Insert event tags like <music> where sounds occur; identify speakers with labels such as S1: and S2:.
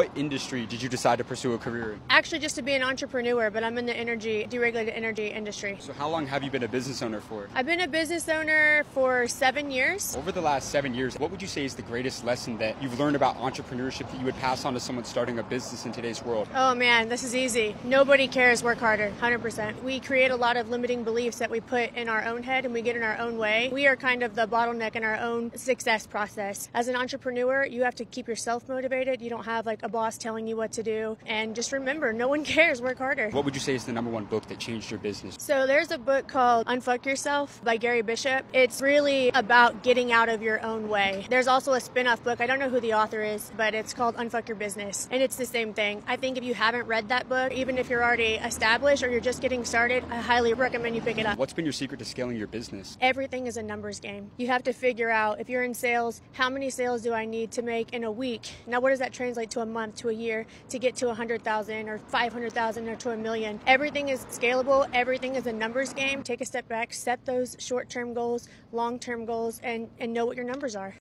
S1: What industry did you decide to pursue a career in?
S2: Actually, just to be an entrepreneur, but I'm in the energy, deregulated energy industry.
S1: So, how long have you been a business owner for?
S2: I've been a business owner for seven years.
S1: Over the last seven years, what would you say is the greatest lesson that you've learned about entrepreneurship that you would pass on to someone starting a business in today's world?
S2: Oh man, this is easy. Nobody cares, work harder, 100%. We create a lot of limiting beliefs that we put in our own head and we get in our own way. We are kind of the bottleneck in our own success process. As an entrepreneur, you have to keep yourself motivated. You don't have like a boss telling you what to do. And just remember, no one <laughs> cares, work harder.
S1: What would you say is the number one book that changed your business?
S2: So there's a book called Unfuck Yourself by Gary Bishop. It's really about getting out of your own way. There's also a spin-off book. I don't know who the author is, but it's called Unfuck Your Business. And it's the same thing. I think if you haven't read that book, even if you're already established or you're just getting started, I highly recommend you pick it up.
S1: What's been your secret to scaling your business?
S2: Everything is a numbers game. You have to figure out if you're in sales, how many sales do I need to make in a week? Now, what does that translate to a month, to a year, to get to 100,000 or 500,000 or to a million? Everything is scalable. Everything is a numbers game. Take a step back, set those short term goals, long term goals, and, and know what your numbers are.